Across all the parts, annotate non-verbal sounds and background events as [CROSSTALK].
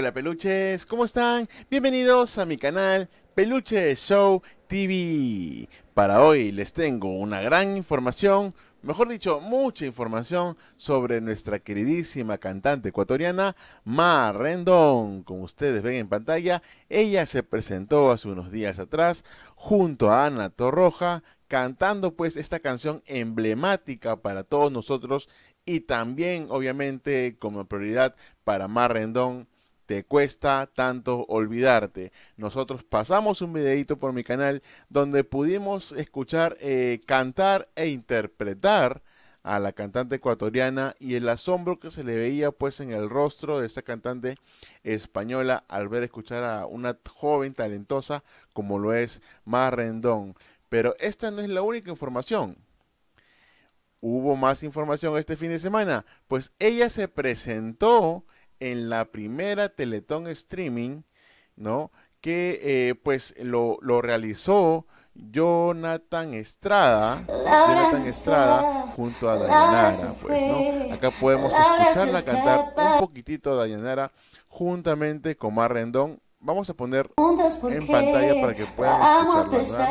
Hola peluches, ¿cómo están? Bienvenidos a mi canal Peluche Show TV. Para hoy les tengo una gran información, mejor dicho, mucha información sobre nuestra queridísima cantante ecuatoriana Mar Rendón. Como ustedes ven en pantalla, ella se presentó hace unos días atrás junto a Ana Torroja cantando pues esta canción emblemática para todos nosotros y también obviamente como prioridad para Mar Rendón te cuesta tanto olvidarte. Nosotros pasamos un videito por mi canal donde pudimos escuchar eh, cantar e interpretar a la cantante ecuatoriana y el asombro que se le veía pues en el rostro de esa cantante española al ver escuchar a una joven talentosa como lo es Mar Rendón. Pero esta no es la única información. Hubo más información este fin de semana, pues ella se presentó en la primera Teletón Streaming, ¿no? Que eh, pues lo, lo, realizó Jonathan Estrada, Jonathan Estrada junto a Dayanara, pues, ¿no? Acá podemos escucharla cantar un poquitito a Dayanara juntamente con Mar Rendón. Vamos a poner en pantalla para que puedan escucharla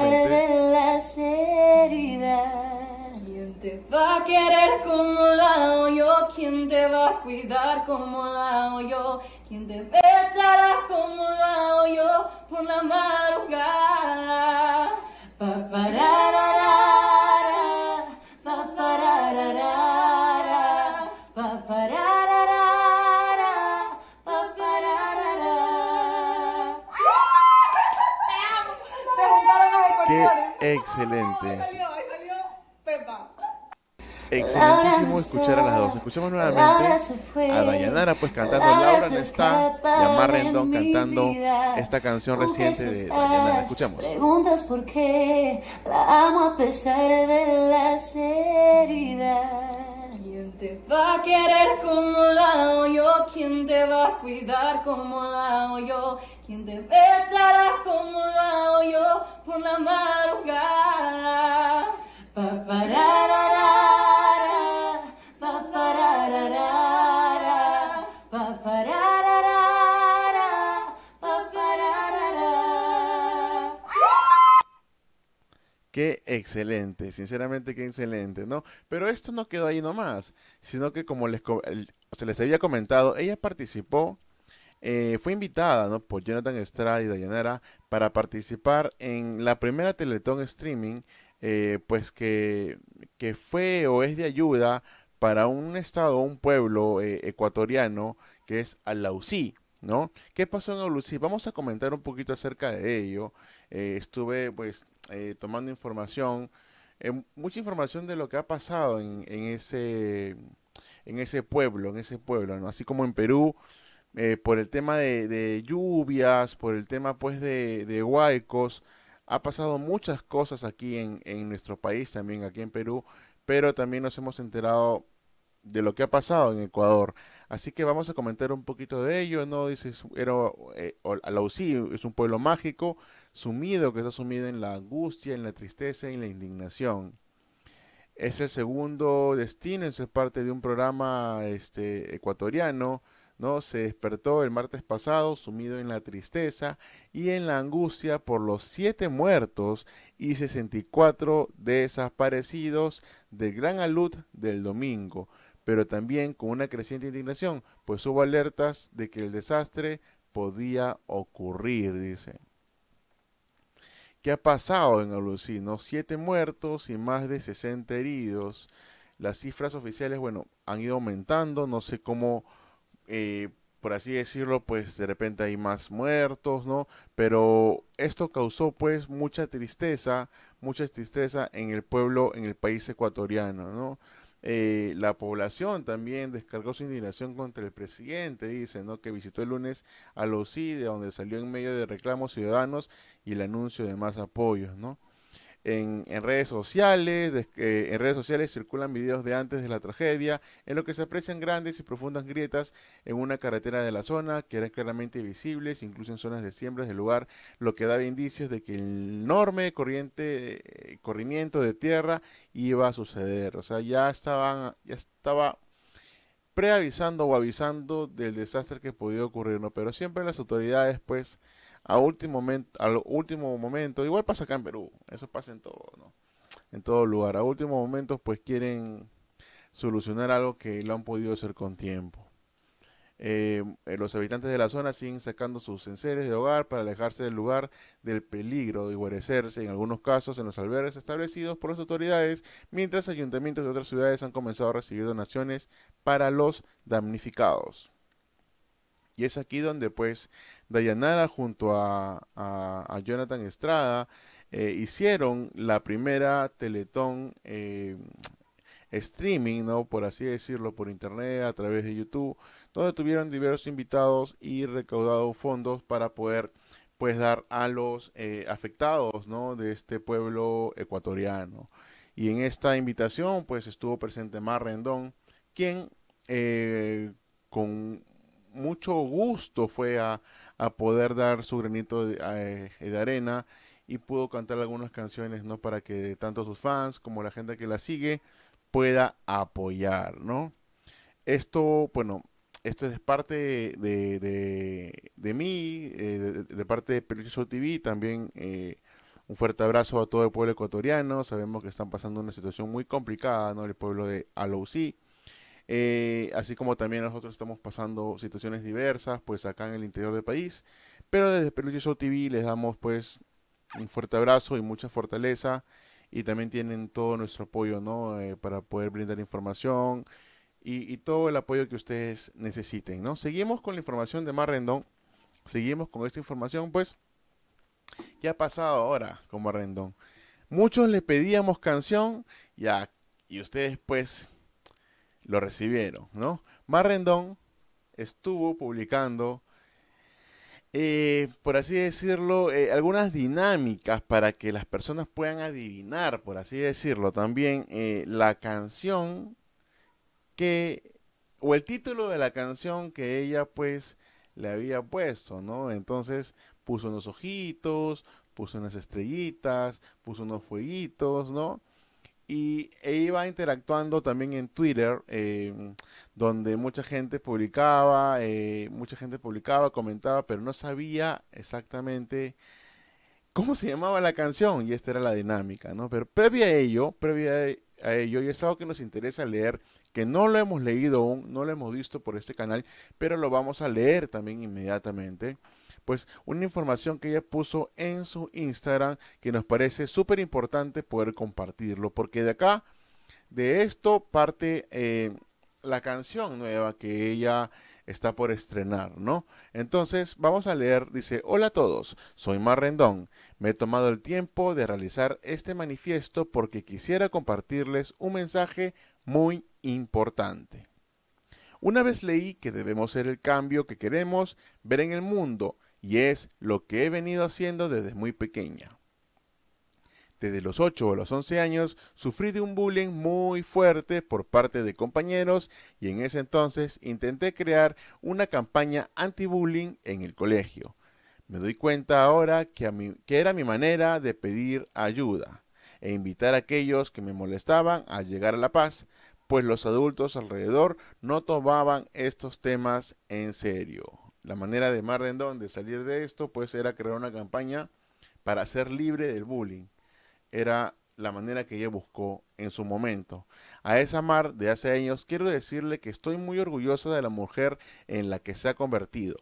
¿Quién te va a querer como la hago yo? ¿Quién te va a cuidar como la hago yo? ¿Quién te besará como la hago yo por la madrugada? Pa, excelente. Excelentísimo escuchar a las dos. Escuchamos nuevamente a Dayanara pues cantando Laura no está y a Mar Rendón cantando esta canción reciente de Dayanara. Escuchamos. Preguntas por qué la amo a pesar de las heridas. ¿Quién te va a querer como la hago yo? ¿Quién te va a cuidar como la hago yo? ¿Quién te besará como la hago yo por la madrugada? Pa, Qué excelente, sinceramente qué excelente, ¿no? Pero esto no quedó ahí nomás, sino que como les, se les había comentado, ella participó, eh, fue invitada, ¿no? Por Jonathan Estrada y Dayanara para participar en la primera Teletón Streaming, eh, pues que, que, fue o es de ayuda para un estado, un pueblo eh, ecuatoriano que es Alausí, ¿no? ¿Qué pasó en Alausí? Vamos a comentar un poquito acerca de ello. estuve, pues, eh, tomando información, eh, mucha información de lo que ha pasado en, ese, en ese pueblo, en ese pueblo. Así como en Perú, eh, por el tema de, lluvias, por el tema pues de, de huaicos, ha pasado muchas cosas aquí en, en nuestro país, también aquí en Perú, pero también nos hemos enterado de lo que ha pasado en Ecuador. Así que vamos a comentar un poquito de ello, ¿no? Dice, era, eh, es un pueblo mágico, sumido, que está sumido en la angustia, en la tristeza y en la indignación. Es el segundo destino es parte de un programa este, ecuatoriano, ¿no? Se despertó el martes pasado sumido en la tristeza y en la angustia por los siete muertos y 64 desaparecidos del gran alud del domingo, pero también con una creciente indignación, pues hubo alertas de que el desastre podía ocurrir, dice. ¿Qué ha pasado en Alusí? Siete muertos y más de 60 heridos. Las cifras oficiales, bueno, han ido aumentando. No sé cómo, eh, por así decirlo, pues de repente hay más muertos, ¿no? Pero esto causó pues mucha tristeza, mucha tristeza en el pueblo, en el país ecuatoriano, ¿no? Eh, la población también descargó su indignación contra el presidente, dice, ¿no? que visitó el lunes a los CIDE, donde salió en medio de reclamos ciudadanos y el anuncio de más apoyos. ¿no? En, redes sociales, en redes sociales circulan videos de antes de la tragedia, en lo que se aprecian grandes y profundas grietas en una carretera de la zona, que eran claramente visibles, incluso en zonas de siembras del lugar, lo que daba indicios de que el enorme corriente, eh, corrimiento de tierra iba a suceder. O sea, ya estaban, ya estaba preavisando o avisando del desastre que podía ocurrir, ¿no? Pero siempre las autoridades, pues, a último momento, al último momento, igual pasa acá en Perú, eso pasa en todo, ¿no? En todo lugar, a último momento, pues quieren solucionar algo que lo han podido hacer con tiempo. Eh, eh, los habitantes de la zona siguen sacando sus enseres de hogar para alejarse del lugar del peligro de guarecerse, en algunos casos en los albergues establecidos por las autoridades, mientras ayuntamientos de otras ciudades han comenzado a recibir donaciones para los damnificados. Y es aquí donde pues Dayanara junto a, Jonathan Estrada eh, hicieron la primera Teletón streaming, ¿no? Por así decirlo, por internet, a través de YouTube, donde tuvieron diversos invitados y recaudado fondos para poder pues dar a los eh, afectados ¿no? de este pueblo ecuatoriano. Y en esta invitación pues estuvo presente Mar Rendón, quien eh, con mucho gusto fue a, poder dar su granito de, eh, de, arena y pudo cantar algunas canciones no para que tanto sus fans como la gente que la sigue pueda apoyar, ¿no? Esto, bueno, esto es parte de, de, de mí, eh, de, parte de Peluche TV, también eh, un fuerte abrazo a todo el pueblo ecuatoriano, sabemos que están pasando una situación muy complicada, ¿no? El pueblo de Alousí, eh, así como también nosotros estamos pasando situaciones diversas, pues acá en el interior del país, pero desde Peluche Show TV les damos pues un fuerte abrazo y mucha fortaleza y también tienen todo nuestro apoyo, ¿no? Eh, para poder brindar información y, todo el apoyo que ustedes necesiten, ¿no? Seguimos con la información de Mar Rendón, seguimos con esta información, pues, ¿qué ha pasado ahora con Mar Rendón? Muchos le pedíamos canción ya, y ustedes, pues, lo recibieron, ¿no? Mar Rendón estuvo publicando eh, por así decirlo, eh, algunas dinámicas para que las personas puedan adivinar, por así decirlo, también eh, la canción que, o el título de la canción que ella pues le había puesto, ¿no? Entonces puso unos ojitos, puso unas estrellitas, puso unos fueguitos, ¿no? Y e iba interactuando también en Twitter, eh, donde mucha gente publicaba, eh, mucha gente publicaba, comentaba, pero no sabía exactamente cómo se llamaba la canción y esta era la dinámica, ¿no? Pero previo a ello, previo a ello, y es algo que nos interesa leer, que no lo hemos leído aún, no lo hemos visto por este canal, pero lo vamos a leer también inmediatamente pues una información que ella puso en su Instagram que nos parece súper importante poder compartirlo, porque de acá, de esto parte eh, la canción nueva que ella está por estrenar, ¿no? Entonces vamos a leer, dice, hola a todos, soy Mar Rendón, me he tomado el tiempo de realizar este manifiesto porque quisiera compartirles un mensaje muy importante. Una vez leí que debemos ser el cambio que queremos ver en el mundo y es lo que he venido haciendo desde muy pequeña. Desde los 8 o los 11 años sufrí de un bullying muy fuerte por parte de compañeros y en ese entonces intenté crear una campaña anti-bullying en el colegio. Me doy cuenta ahora que, que era mi manera de pedir ayuda e invitar a aquellos que me molestaban a llegar a la paz, pues los adultos alrededor no tomaban estos temas en serio la manera de Mar Rendón de salir de esto, pues era crear una campaña para ser libre del bullying. Era la manera que ella buscó en su momento. A esa Mar de hace años quiero decirle que estoy muy orgullosa de la mujer en la que se ha convertido.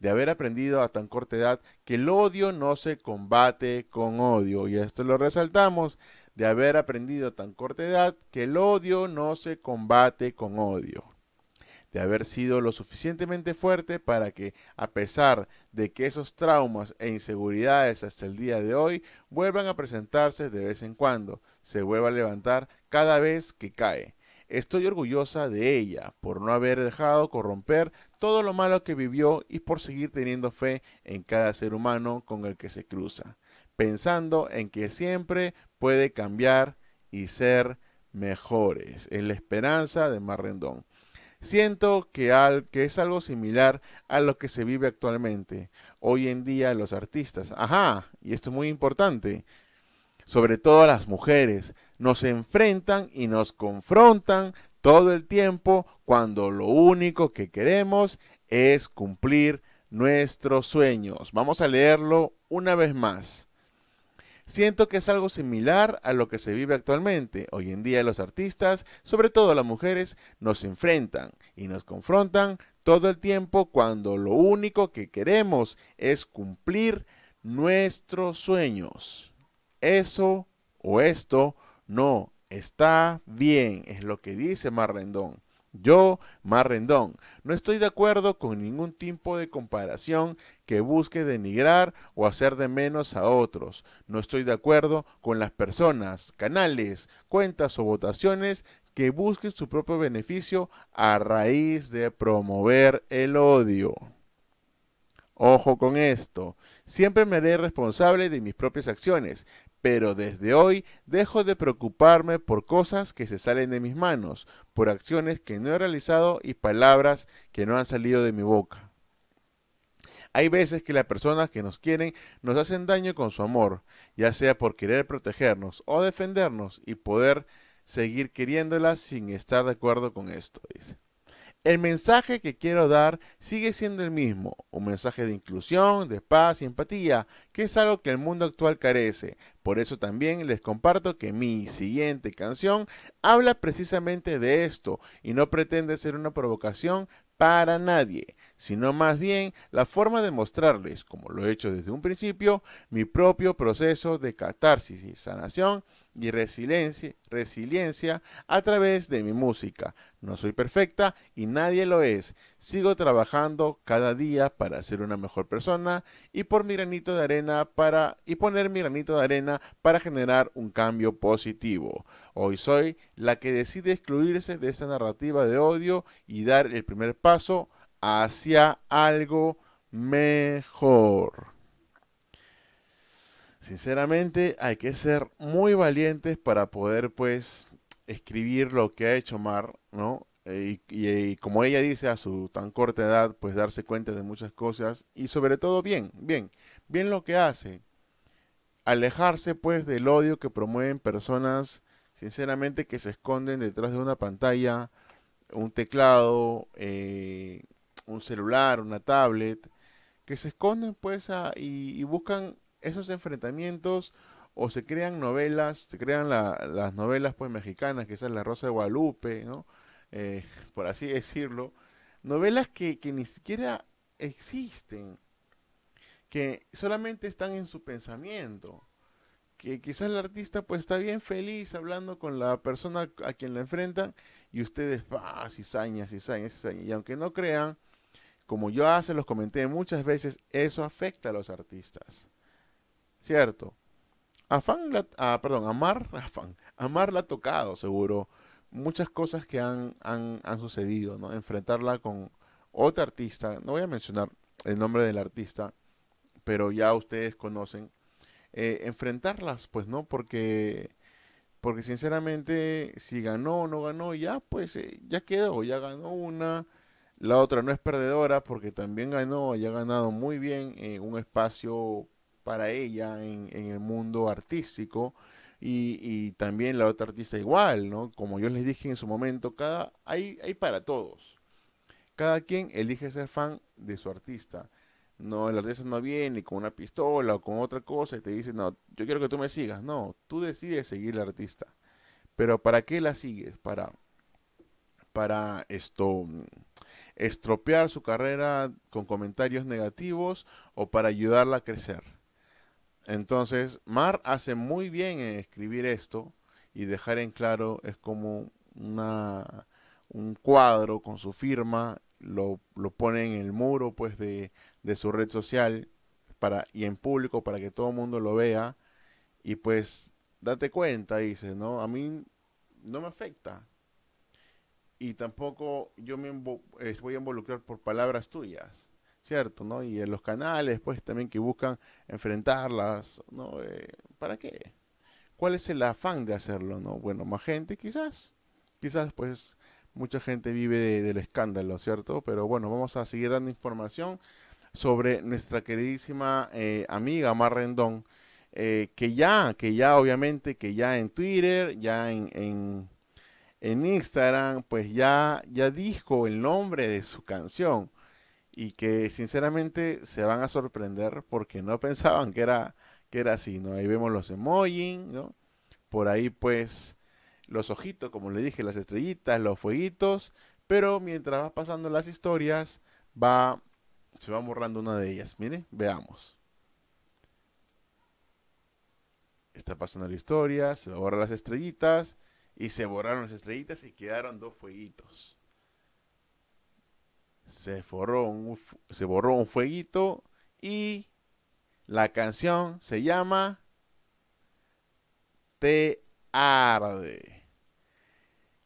De haber aprendido a tan corta edad que el odio no se combate con odio. Y esto lo resaltamos. De haber aprendido a tan corta edad que el odio no se combate con odio de haber sido lo suficientemente fuerte para que, a pesar de que esos traumas e inseguridades hasta el día de hoy vuelvan a presentarse de vez en cuando, se vuelva a levantar cada vez que cae. Estoy orgullosa de ella por no haber dejado corromper todo lo malo que vivió y por seguir teniendo fe en cada ser humano con el que se cruza, pensando en que siempre puede cambiar y ser mejores. En la esperanza de Marrendón. Siento que, es algo similar a lo que se vive actualmente. Hoy en día los artistas, ajá, y esto es muy importante, sobre todo las mujeres, nos enfrentan y nos confrontan todo el tiempo cuando lo único que queremos es cumplir nuestros sueños. Vamos a leerlo una vez más. Siento que es algo similar a lo que se vive actualmente. Hoy en día los artistas, sobre todo las mujeres, nos enfrentan y nos confrontan todo el tiempo cuando lo único que queremos es cumplir nuestros sueños. Eso o esto no está bien, es lo que dice Marrendón. Yo, Marrendón, no estoy de acuerdo con ningún tipo de comparación que busque denigrar o hacer de menos a otros. No estoy de acuerdo con las personas, canales, cuentas o votaciones que busquen su propio beneficio a raíz de promover el odio. Ojo con esto, siempre me haré responsable de mis propias acciones, pero desde hoy dejo de preocuparme por cosas que se salen de mis manos, por acciones que no he realizado y palabras que no han salido de mi boca. Hay veces que las personas que nos quieren nos hacen daño con su amor, ya sea por querer protegernos o defendernos y poder seguir queriéndolas sin estar de acuerdo con esto, dice. El mensaje que quiero dar sigue siendo el mismo, un mensaje de inclusión, de paz y empatía, que es algo que el mundo actual carece. Por eso también les comparto que mi siguiente canción habla precisamente de esto y no pretende ser una provocación para nadie, sino más bien la forma de mostrarles, como lo he hecho desde un principio, mi propio proceso de catarsis sanación y resiliencia, resiliencia a través de mi música. No soy perfecta y nadie lo es. Sigo trabajando cada día para ser una mejor persona y por mi granito de arena para y poner mi granito de arena para generar un cambio positivo. Hoy soy la que decide excluirse de esa narrativa de odio y dar el primer paso hacia algo mejor. Sinceramente hay que ser muy valientes para poder pues escribir lo que ha hecho Mar, ¿no? Eh, y, como ella dice a su tan corta edad, pues darse cuenta de muchas cosas y sobre todo bien, bien, bien lo que hace. Alejarse pues del odio que promueven personas, sinceramente, que se esconden detrás de una pantalla, un teclado, eh, un celular, una tablet, que se esconden pues y buscan esos enfrentamientos o se crean novelas, se crean las novelas pues mexicanas, que La Rosa de Guadalupe. Eh, por así decirlo, novelas que, ni siquiera existen, que solamente están en su pensamiento, que quizás el artista pues está bien feliz hablando con la persona a quien la enfrentan y ustedes, ah, cizaña, cizaña, cizaña, y aunque no crean, como yo hace los comenté muchas veces, eso afecta a los artistas. ¿cierto? Afán, la, ah, perdón, Amar, Afán, [LAUGHS] Amar la ha tocado, seguro, muchas cosas que han, han, sucedido, ¿no? Enfrentarla con otra artista, no voy a mencionar el nombre del artista, pero ya ustedes conocen, eh, enfrentarlas, pues, ¿no? Porque, porque sinceramente, si ganó o no ganó, ya, pues, eh, ya quedó, ya ganó una, la otra no es perdedora porque también ganó y ha ganado muy bien en eh, un espacio para ella en, el mundo artístico y, también la otra artista igual, ¿no? Como yo les dije en su momento, cada hay, hay para todos. Cada quien elige ser fan de su artista. No, el artista no viene con una pistola o con otra cosa y te dice, no, yo quiero que tú me sigas. No, tú decides seguir al artista. Pero ¿para qué la sigues? Para, para esto, estropear su carrera con comentarios negativos o para ayudarla a crecer. Entonces, Mar hace muy bien en escribir esto y dejar en claro, es como una, un cuadro con su firma, lo, lo pone en el muro pues de, de, su red social para, y en público para que todo el mundo lo vea y pues date cuenta, dice, ¿no? A mí no me afecta y tampoco yo me eh, voy a involucrar por palabras tuyas. ¿cierto? ¿no? Y en los canales, pues también que buscan enfrentarlas, ¿no? Eh, ¿Para qué? ¿Cuál es el afán de hacerlo, no? Bueno, más gente quizás, quizás pues mucha gente vive del escándalo, ¿cierto? Pero bueno, vamos a seguir dando información sobre nuestra queridísima eh, amiga Mar Rendón, que ya, que ya obviamente, que ya en Twitter, ya en, en Instagram, pues ya, ya dijo el nombre de su canción y que sinceramente se van a sorprender porque no [LAUGHS] pensaban que era, que era así, ¿no? Ahí vemos los emojis, ¿no? Por ahí pues los ojitos, como le dije, las estrellitas, los fueguitos, pero mientras va pasando las historias, va, se va borrando una de ellas. Miren, veamos. Está pasando la historia, se borran las estrellitas y se borraron las estrellitas y quedaron dos fueguitos. Se, borró un, se borró un fueguito y la canción se llama Te arde.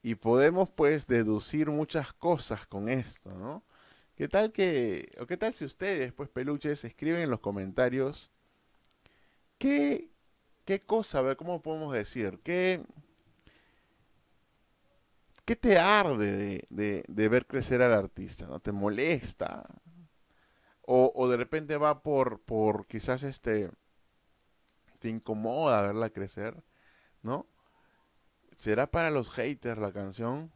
Y podemos pues deducir muchas cosas con esto, ¿no? ¿Qué tal que, o qué tal si ustedes, pues peluches, escriben en los comentarios qué, qué cosa, a ver, ¿cómo podemos decir? ¿Qué, qué te arde de, ver crecer al artista? ¿No te molesta? O, o, de repente va por, por quizás este, te incomoda verla crecer, ¿no? ¿Será para los haters la canción?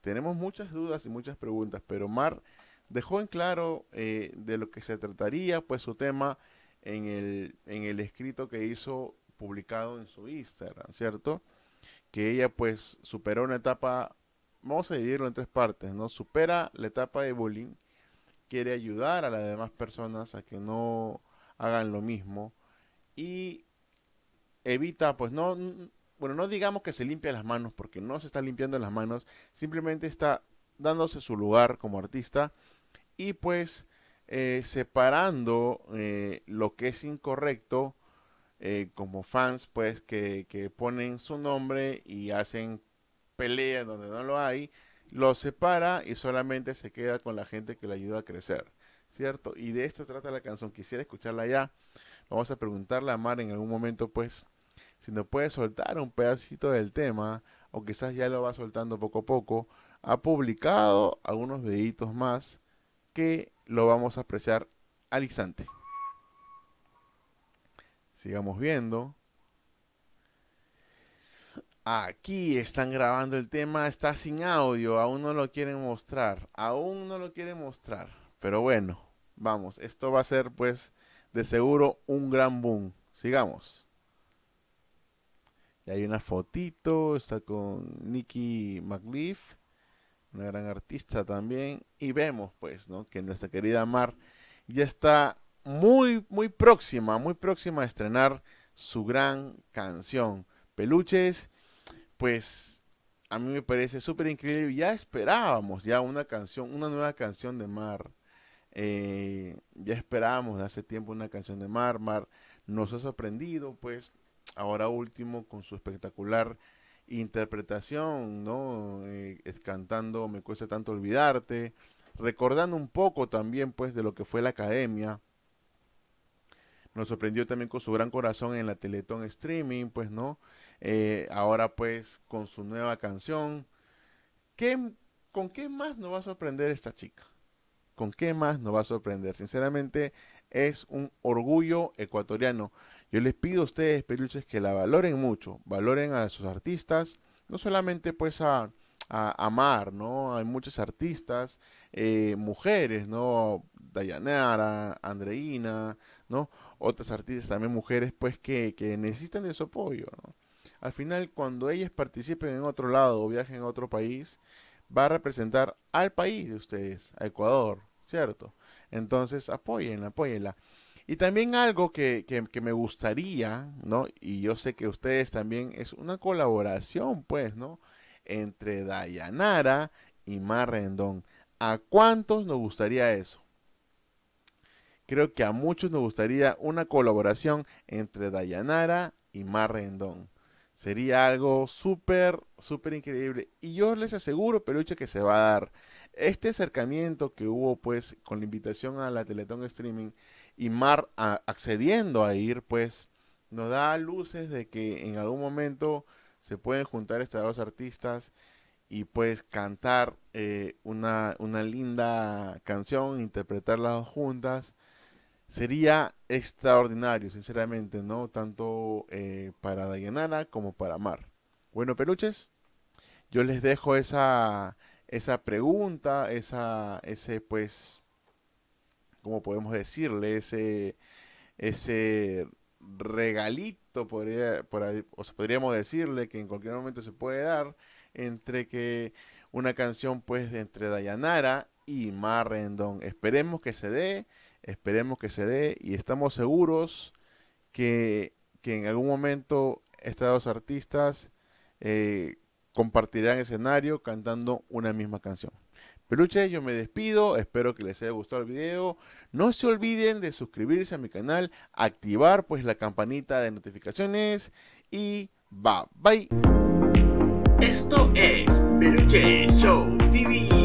Tenemos muchas dudas y muchas preguntas, pero Mar dejó en claro eh, de lo que se trataría, pues su tema en el, en el escrito que hizo publicado en su Instagram, ¿cierto? Que ella pues superó una etapa, vamos a dividirlo en tres partes, ¿no? Supera la etapa de bullying, quiere ayudar a las demás personas a que no hagan lo mismo y evita pues no bueno, no digamos que se limpia las manos, porque no se está limpiando las manos, simplemente está dándose su lugar como artista y pues eh, separando eh, lo que es incorrecto eh, como fans pues que, que, ponen su nombre y hacen pelea donde no lo hay, lo separa y solamente se queda con la gente que le ayuda a crecer, ¿cierto? Y de esto trata la canción, quisiera escucharla ya, vamos a preguntarle a Mar en algún momento pues si nos puede soltar un pedacito del tema, o quizás ya lo va soltando poco a poco, ha publicado algunos videitos más que lo vamos a apreciar al instante. Sigamos viendo. Aquí están grabando el tema, está sin audio, aún no lo quieren mostrar, aún no lo quieren mostrar. Pero bueno, vamos, esto va a ser pues de seguro un gran boom. Sigamos. Y hay una fotito, está con Nicky McLeaf, una gran artista también. Y vemos pues, ¿no? Que nuestra querida Mar ya está muy, muy próxima, muy próxima a estrenar su gran canción. Peluches, pues a mí me parece súper increíble. Ya esperábamos ya una canción, una nueva canción de Mar. Eh, ya esperábamos de hace tiempo una canción de Mar. Mar nos ha sorprendido, pues ahora último con su espectacular interpretación, ¿no? Eh, cantando Me cuesta tanto olvidarte, recordando un poco también pues de lo que fue la academia. Nos sorprendió también con su gran corazón en la Teletón Streaming, pues, ¿no? Eh, ahora pues con su nueva canción. ¿Qué, ¿Con qué más nos va a sorprender esta chica? ¿Con qué más nos va a sorprender? Sinceramente es un orgullo ecuatoriano. Yo les pido a ustedes, peluches, que la valoren mucho, valoren a sus artistas, no solamente pues a, amar, ¿no? Hay muchos artistas, eh, mujeres, ¿no? Dayanara, Andreina, ¿no? Otras artistas también mujeres, pues que, que necesitan de su apoyo, ¿no? Al final, cuando ellas participen en otro lado o viajen a otro país, va a representar al país de ustedes, a Ecuador, ¿cierto? Entonces, apóyenla, apóyenla. Y también algo que, me gustaría, ¿no? Y yo sé que ustedes también, es una colaboración, pues, ¿no? Entre Dayanara y Mar Rendón. ¿A cuántos nos gustaría eso? Creo que a muchos nos gustaría una colaboración entre Dayanara y Mar Rendón. Sería algo súper, súper increíble. Y yo les aseguro, Peluche, que se va a dar. Este acercamiento que hubo, pues, con la invitación a la Teletón Streaming y Mar accediendo a ir, pues nos da luces de que en algún momento se pueden juntar estas dos artistas y pues cantar eh, una, una linda canción, interpretarlas juntas. Sería extraordinario, sinceramente, ¿no? Tanto eh, para Dayanara como para Mar. Bueno, peluches, yo les dejo esa, esa pregunta, esa, ese pues, ¿cómo podemos decirle? Ese, ese regalito, podría, por o podríamos decirle que en cualquier momento se puede dar entre que una canción pues entre Dayanara y Marrendón. Esperemos que se dé, esperemos que se dé y estamos seguros que, que en algún momento estos dos artistas eh, compartirán escenario cantando una misma canción. Peluche, yo me despido, espero que les haya gustado el video. No se olviden de suscribirse a mi canal, activar pues la campanita de notificaciones y bye bye. Esto es Peluche Show TV.